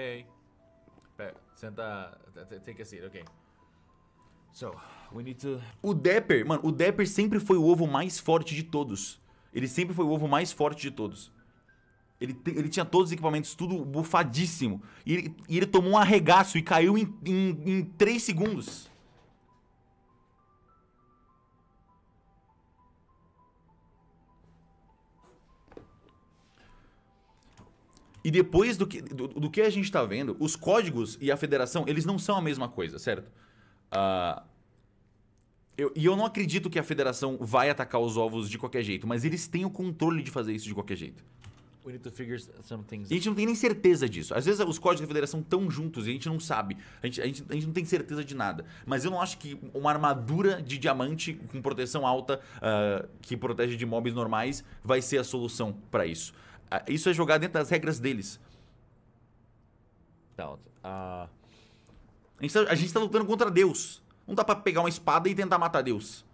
Hey. Senta. Take a seat, ok. So, we need to. O Dapper, mano, o Dapper sempre foi o ovo mais forte de todos. Ele sempre foi o ovo mais forte de todos. Ele, te- ele tinha todos os equipamentos, tudo bufadíssimo. E ele, e ele tomou um arregaço e caiu em, em, em 3 segundos. E depois do que, do, do que a gente tá vendo, os códigos e a federação, eles não são a mesma coisa, certo? Ah, eu- e eu não acredito que a federação vai atacar os ovos de qualquer jeito, mas eles têm o controle de fazer isso de qualquer jeito. We need to figure some things E a gente não tem nem certeza disso. Às vezes os códigos da federação estão juntos e a gente não sabe. A gente, a, gente, a gente não tem certeza de nada. Mas eu não acho que uma armadura de diamante com proteção alta, ah, que protege de mobs normais, vai ser a solução pra isso. Isso é jogar dentro das regras deles. out. Uh, A gente, tá, gente tá lutando contra Deus. Não dá pra pegar uma espada e tentar matar Deus.